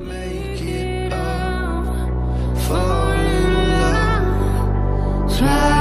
Make it up, fall in love, try.